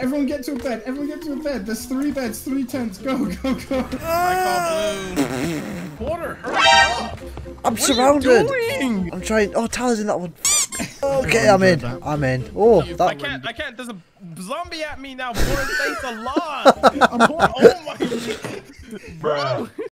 Everyone get to a bed. Everyone get to a bed. There's three beds, three tents. Go, go, go. I call blue. Porter, hurry up. I'm What surrounded. I'm trying. Oh, Tyler's in that one. Okay, I'm in. I'm in. Oh, that I can't. I can't. There's a zombie at me now. Porter, thanks a. I'm, oh my. Bro.